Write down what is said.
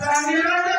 na